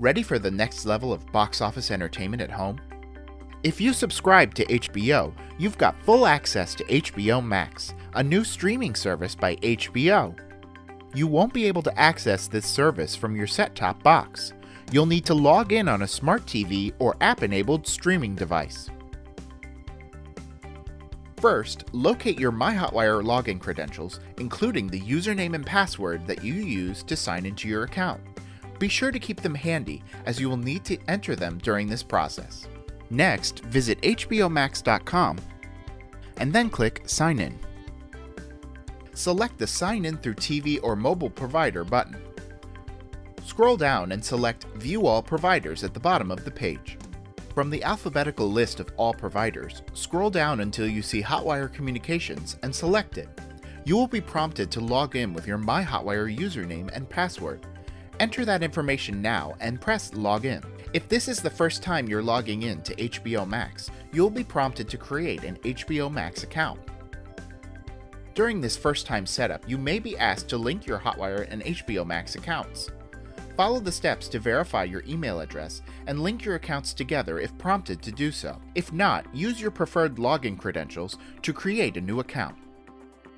Ready for the next level of box office entertainment at home? If you subscribe to HBO, you've got full access to HBO Max, a new streaming service by HBO. You won't be able to access this service from your set top box. You'll need to log in on a smart TV or app enabled streaming device. First, locate your MyHotWire login credentials, including the username and password that you use to sign into your account. Be sure to keep them handy, as you will need to enter them during this process. Next, visit HBOMax.com and then click Sign In. Select the Sign In through TV or mobile provider button. Scroll down and select View All Providers at the bottom of the page. From the alphabetical list of all providers, scroll down until you see Hotwire Communications and select it. You will be prompted to log in with your MyHotwire username and password. Enter that information now and press Login. If this is the first time you're logging in to HBO Max, you'll be prompted to create an HBO Max account. During this first time setup, you may be asked to link your Hotwire and HBO Max accounts. Follow the steps to verify your email address and link your accounts together if prompted to do so. If not, use your preferred login credentials to create a new account.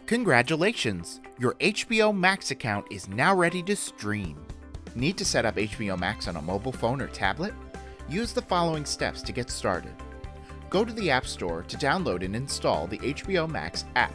Congratulations! Your HBO Max account is now ready to stream. Need to set up HBO Max on a mobile phone or tablet? Use the following steps to get started. Go to the App Store to download and install the HBO Max app.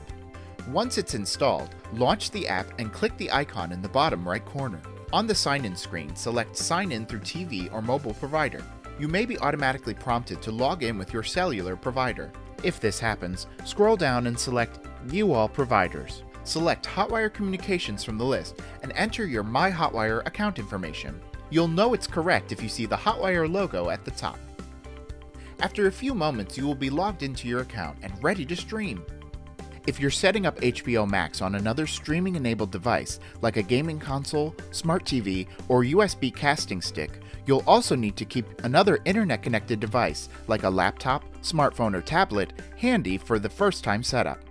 Once it's installed, launch the app and click the icon in the bottom right corner. On the sign in screen, select Sign in through TV or mobile provider. You may be automatically prompted to log in with your cellular provider. If this happens, scroll down and select View All Providers. Select Hotwire Communications from the list and enter your My Hotwire account information. You'll know it's correct if you see the Hotwire logo at the top. After a few moments, you will be logged into your account and ready to stream. If you're setting up HBO Max on another streaming enabled device, like a gaming console, smart TV, or USB casting stick, you'll also need to keep another internet connected device, like a laptop, smartphone, or tablet, handy for the first time setup.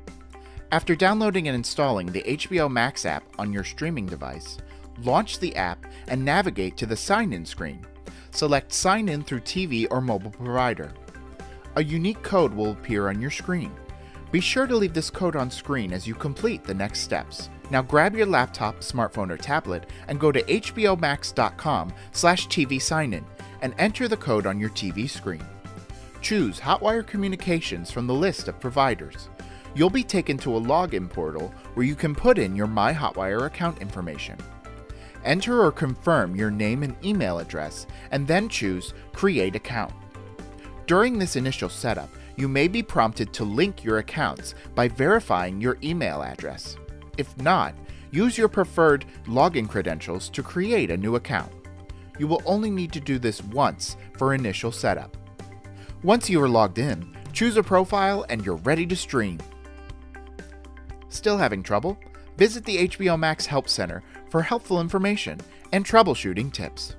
After downloading and installing the HBO Max app on your streaming device, launch the app and navigate to the sign in screen. Select Sign in through TV or mobile provider. A unique code will appear on your screen. Be sure to leave this code on screen as you complete the next steps. Now grab your laptop, smartphone, or tablet and go to hbomax.com slash TV sign-in and enter the code on your TV screen. Choose Hotwire Communications from the list of providers. You'll be taken to a login portal where you can put in your My Hotwire account information. Enter or confirm your name and email address and then choose Create Account. During this initial setup, you may be prompted to link your accounts by verifying your email address. If not, use your preferred login credentials to create a new account. You will only need to do this once for initial setup. Once you are logged in, choose a profile and you're ready to stream. Still having trouble? Visit the HBO Max Help Center for helpful information and troubleshooting tips.